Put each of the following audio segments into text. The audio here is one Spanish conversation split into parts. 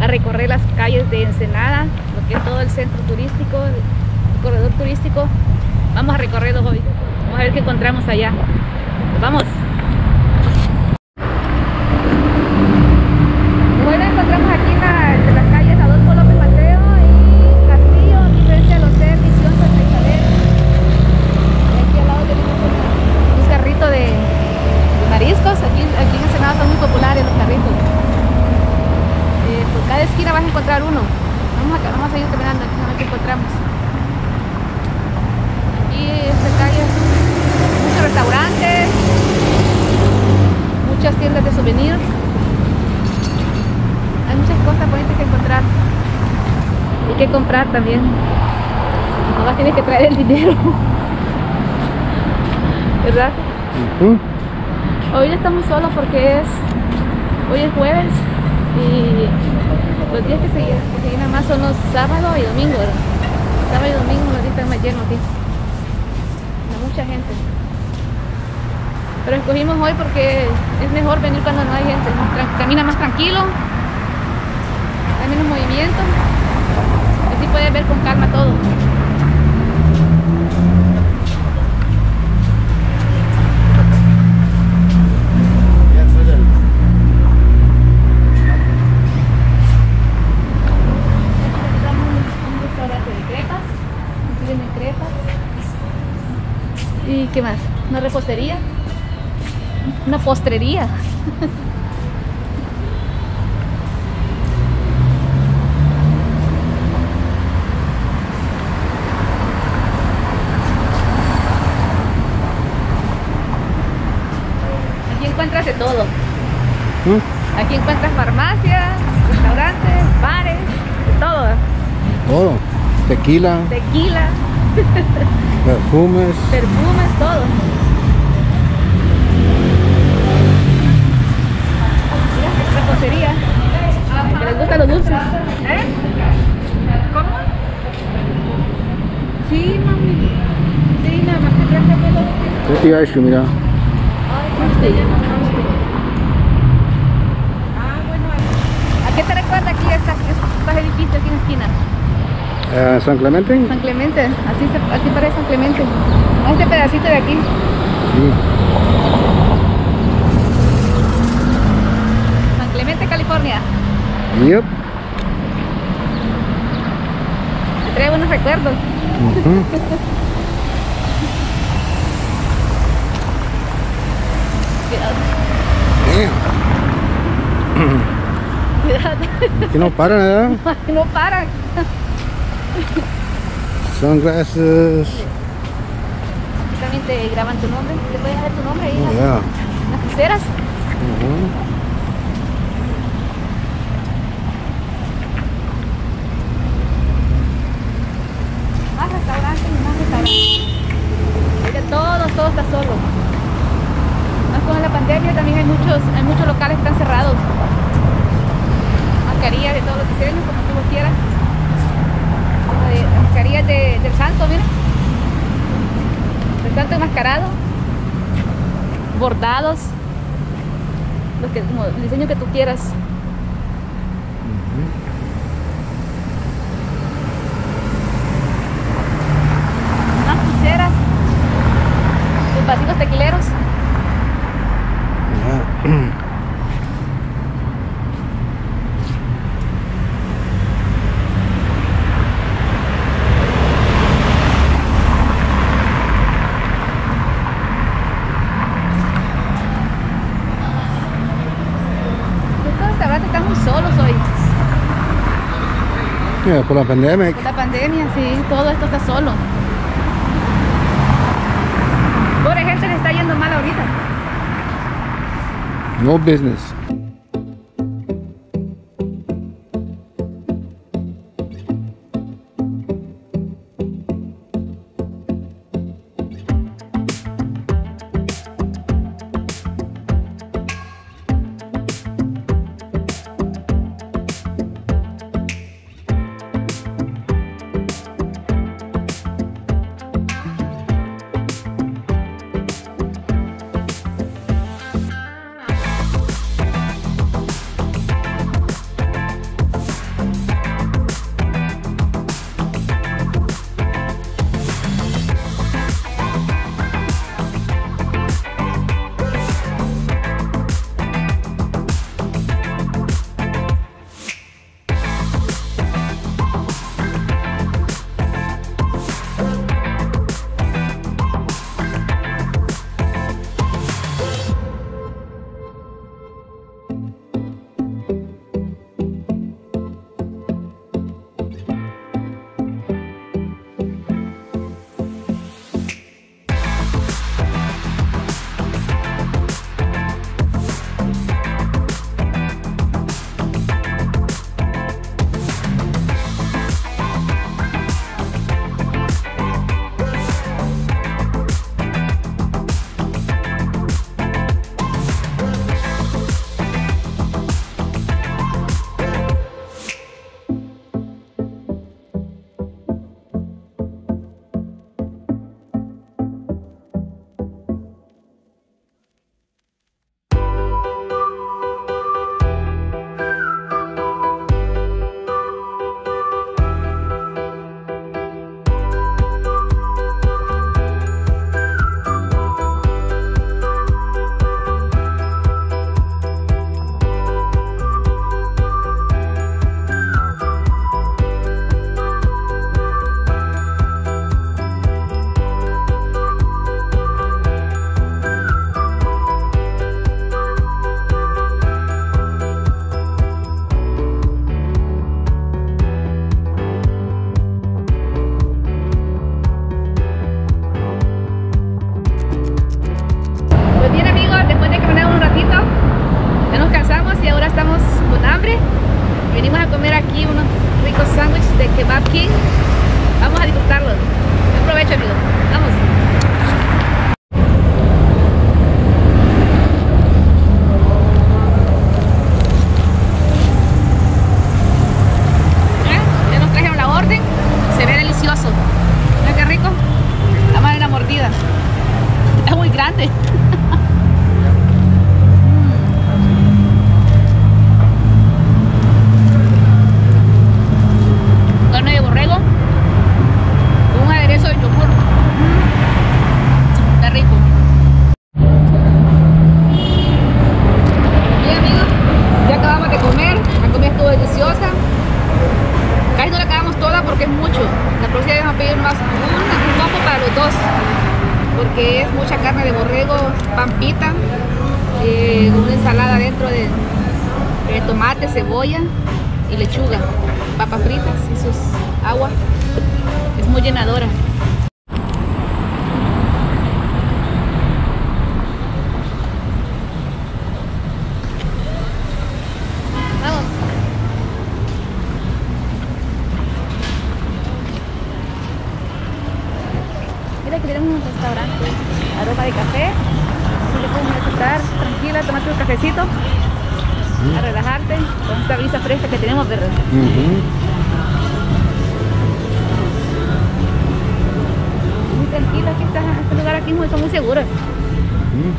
a recorrer las calles de Ensenada, lo que es todo el centro turístico, el corredor turístico. Vamos a recorrerlo hoy. Vamos a ver qué encontramos allá. Vamos. Bueno, encontramos aquí en la- entre las calles Adolfo López Mateo y Castillo, aquí frente al Hotel Misión Santa Isabel. Y aquí al lado tenemos una- un carrito de, de mariscos. Aquí, aquí en Ensenada son muy populares los carritos. Eh, por cada esquina vas a encontrar uno. Vamos a, vamos a seguir caminando aquí a ver qué encontramos. Aquí esta calle, muchos restaurantes, muchas tiendas de souvenirs. Hay muchas cosas bonitas que encontrar y que comprar también. Nomás tienes que traer el dinero. ¿Verdad? Ujú. Hoy estamos solos porque es hoy es jueves y los días que se, que se llenan más son los sábados y domingos. Sábado y domingo los días están más llenos aquí. Hay mucha gente. Pero escogimos hoy porque es mejor venir cuando no hay gente. más camina más tranquilo, hay menos movimiento. Así puedes ver con calma todo. ¿Y qué más? Una repostería. Una postrería. Aquí encuentras de todo. ¿Mm? Aquí encuentras farmacias, restaurantes, bares, todo. Todo. Tequila, Tequila, perfumes. perfumes, todo. Mira, repostería. Que les gustan los dulces. ¿Eh? ¿Cómo? Sí, mami. Sí, nada más que traje pelo. Pretty ice cream, mira. Ay, sí. Ah, bueno. ¿A qué te recuerda aquí esta, estos edificios aquí en la esquina? Eh, San Clemente. San Clemente, así, se- así parece San Clemente. A este pedacito de aquí. Sí. San Clemente, California. Yep. Me trae buenos recuerdos. Ujú. Cuidado, Aquí no paran, ¿verdad? No paran. Sunglasses. Aquí también te graban tu nombre. ¿Te puedes dejar tu nombre ahí? Oh, yeah. las- pulseras? De todo, todo está solo. Más con la pandemia también hay muchos, hay muchos locales que están cerrados. Mascarillas de todos los diseños, como tú lo quieras. De, mascarillas de- del santo, mira. Del santo enmascarado. Bordados. Lo que, como el diseño que tú quieras. Más pulseras. Tus vasitos tequileros. Yeah. Estos restaurantes están muy solos hoy. Yeah, por la pandemic. Por la pandemia, sí, todo esto está solo. Pobre gente le está yendo mal ahorita. No business. Una ensalada dentro de, de tomate, cebolla y lechuga, papas fritas y sus agua. Es muy llenadora. Este lugar aquí muy- son muy seguros. Ujú.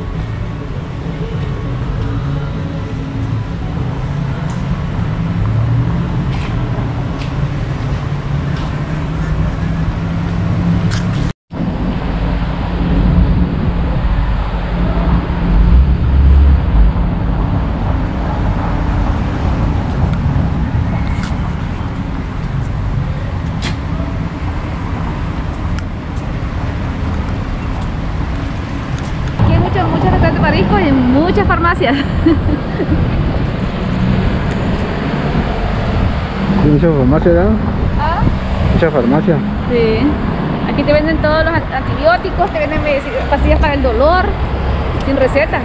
Aquí hay muchos, muchos restaurantes mariscos y Sí, mucha farmacia, ¿verdad? ¿Ah? Mucha farmacia. Sí. Aquí te venden todos los an- antibióticos, te venden pastillas para el dolor, sin receta.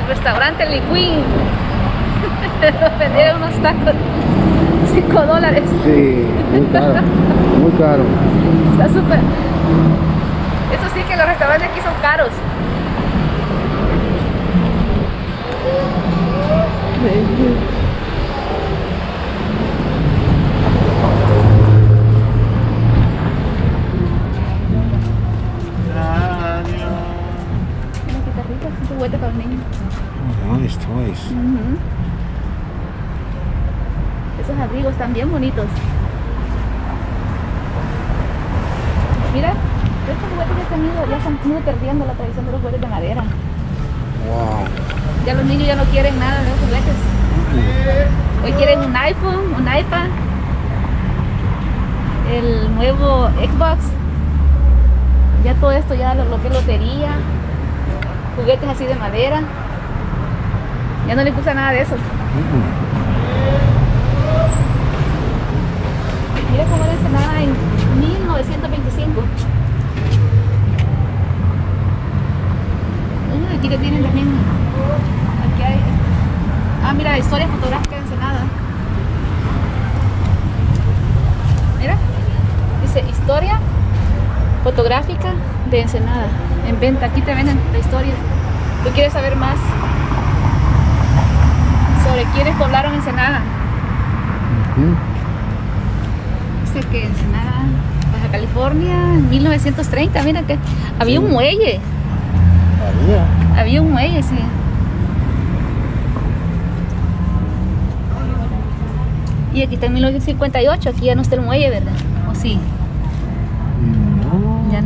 El restaurante Liquid. Nos vendieron unos tacos 5 dólares. Sí, muy caro. Muy caro. Está súper. Eso sí que los restaurantes aquí son caros. Miren qué rico, es un juguete para los niños. Nice toys. Ujú. Esos abrigos están bien bonitos. Mira, estos juguetes ya se han ido, ya se han ido perdiendo la tradición de los juguetes de madera. Wow. Ya los niños ya no quieren nada de los juguetes. Hoy quieren un iPhone, un iPad, el nuevo Xbox. Ya todo esto, ya lo, lo que es lotería, juguetes así de madera. Ya no les gusta nada de eso. Mira cómo era Ensenada en 1925. Uh, aquí que tienen también. Aquí hay. Ah, mira, historia fotográfica de Ensenada. Mira, dice historia fotográfica de Ensenada. En venta, aquí te venden la historia. ¿Tú quieres saber más sobre quiénes poblaron Ensenada? Dice que Ensenada, Baja California, en 1930, mira que había un muelle, Había. había un muelle, sí. Y aquí está en 1958, aquí ya no está el muelle, ¿verdad? ¿O sí?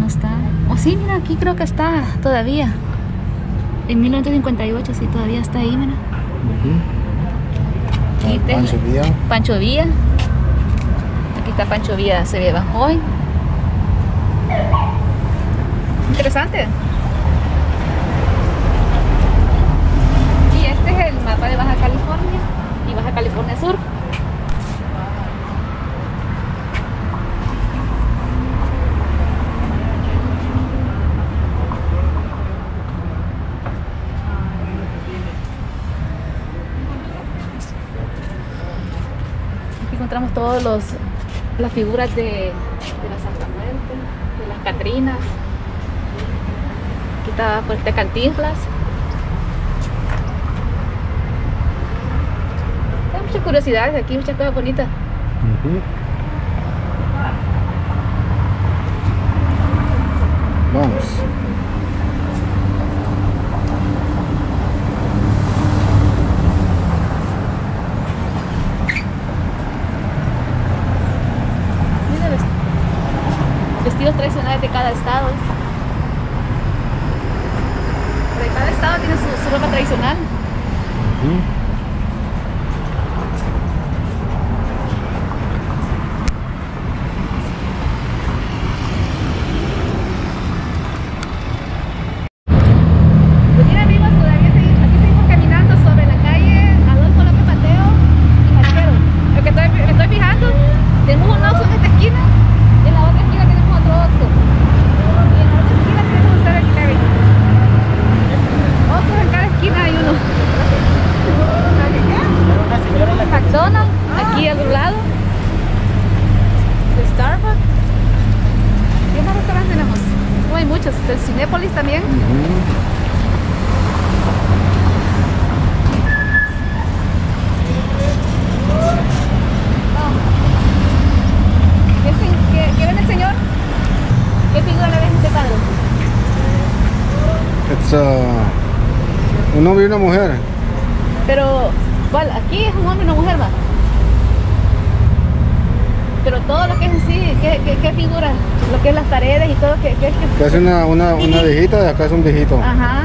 No. Está. O sí, mira, aquí creo que está todavía. En 1958, sí, todavía está ahí, mira. Te- Pancho Villa. Pancho Villa. Aquí está Pancho Villa, se ve hoy. Interesante. Y este es el mapa de Baja California y Baja California Sur. encontramos todos las figuras de, de la Santa Muerte, de las Catrinas. Está pues de Cantinflas. Hay muchas curiosidades aquí, muchas cosas bonitas. Vamos. Mira vest- vestidos tradicionales de cada estado. De cada estado tiene su, su ropa tradicional. Ujú. Pues bien amigos, todavía seguimos, aquí seguimos caminando sobre la calle Adolfo López Mateo y Marquero. Lo que estoy, me estoy fijando, tenemos un Oxxo en esta esquina y en la otra esquina tenemos otro Oxxo. Y en la otra esquina tenemos un 7-Eleven. Oxxos en cada esquina hay uno. McDonald's, aquí al otro lado. De Starbucks. ¿Qué más restaurantes tenemos? No hay muchos. El Cinépolis también. Ujú. ¿Qué, se- qué- qué ven el señor? ¿Qué figura le ves a este padre? Un hombre y una mujer. Pero, ¿cuál? Aquí es un hombre y una mujer, va. Pero todo lo que es en sí, ¿qué, qué, qué figura? Lo que es las paredes y todo, ¿qué, qué, qué- Acá es una, una, una viejita y acá es un viejito. Ajá.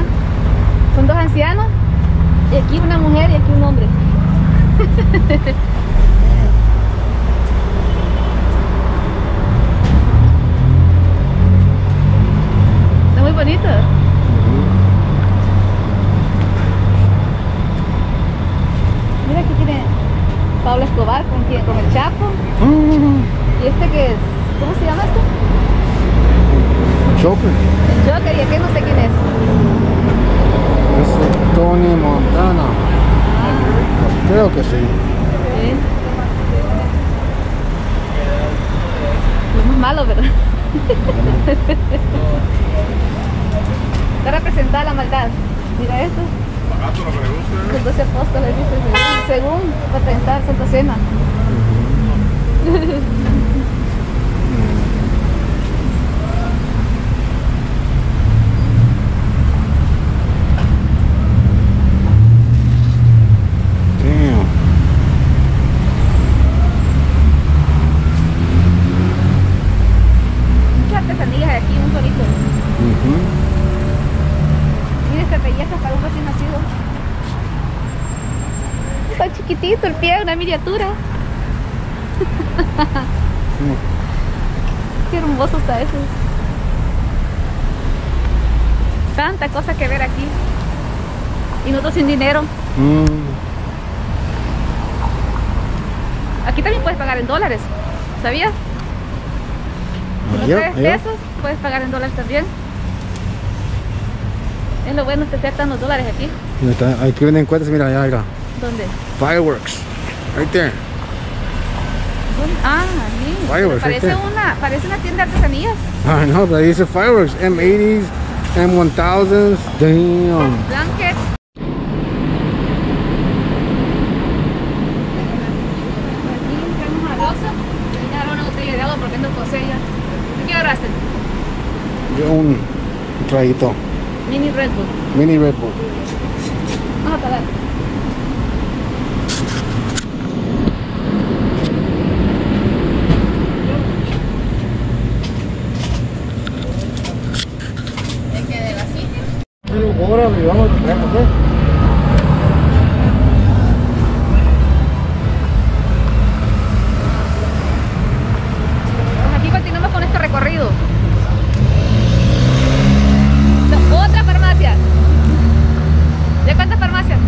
Son dos ancianos. Y aquí una mujer y aquí un hombre. Está muy bonito. Mira aquí tiene Pablo Escobar con quién, con el Chapo. Ujú. Y este que es, ¿cómo se llama este? Choker. El Joker y aquel no sé quién es. Es Tony Montana. Creo que sí. Sí. Los más malos, ¿verdad? Está representada la maldad. Mira esto. Los doce apóstoles, dice, según, según representar Santa Cena. Damn. Muchas artesanías aquí, muy bonito. Ujú. Mira esta belleza para un recién nacido. Está chiquitito miniatura. Qué hermoso está eso. Tanta cosa que ver aquí. Y nosotros sin dinero. Mm. Aquí también puedes pagar en dólares. ¿Sabías? Allá. pesos, puedes pagar en dólares también. Es lo bueno que aceptan los dólares aquí. Aquí venden cuentas, mira allá, mira. ¿Dónde? Fireworks. Right there. Ah, ahí. Fireworks, parece right una, parece una tienda de artesanías. Know, but ahí dice fireworks. M80s, M1000s. Damn. Blanket. Aquí entramos a Rosa. Me dejaron una botella de agua porque ando con sella. ¿Tú ¿Qué agarraste? Yo un traguito. Mini Red Bull. Mini Red Bull. Vamos a pagar. ¿El que de vasito? Pero órale, vamos, vamos, ¿eh? Pues aquí continuamos con este recorrido. No, otra farmacia. ¿Ya cuántas farmacias?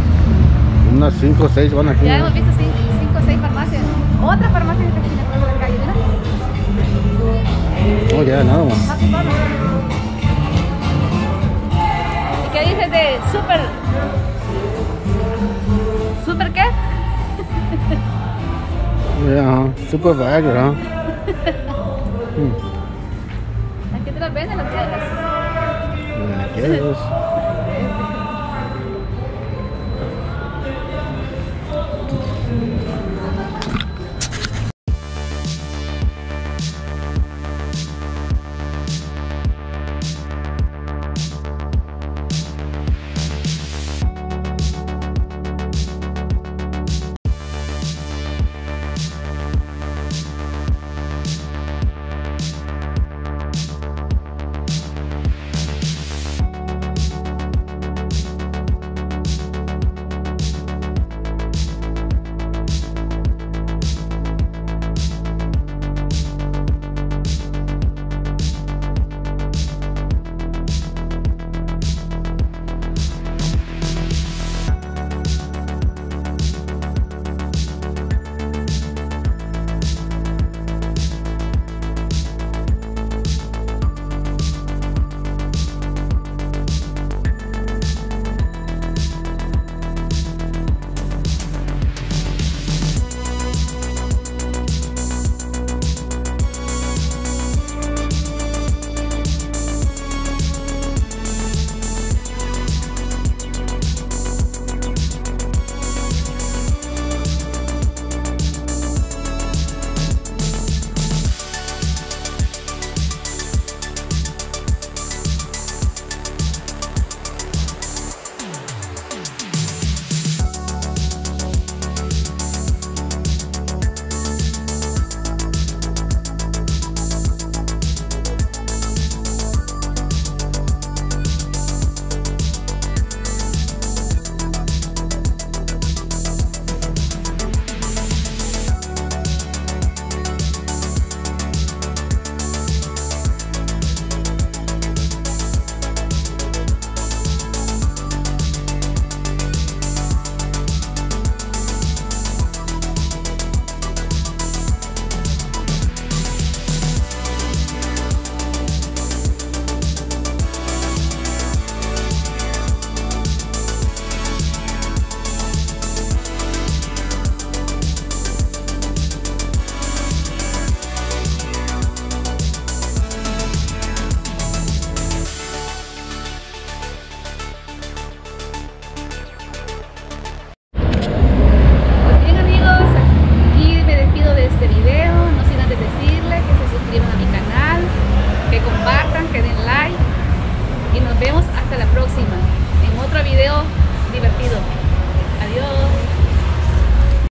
Unas 5 o 6 van aquí. Ya ¿no? hemos visto 5 o 6 farmacias. Otra farmacia en esta esquina por la calle, mira. Oh, ya, nada más. Qué super? ¿Super qué? Ya, ajá. Super Viagra, huh? Aquí te las venden las piedras. I guess.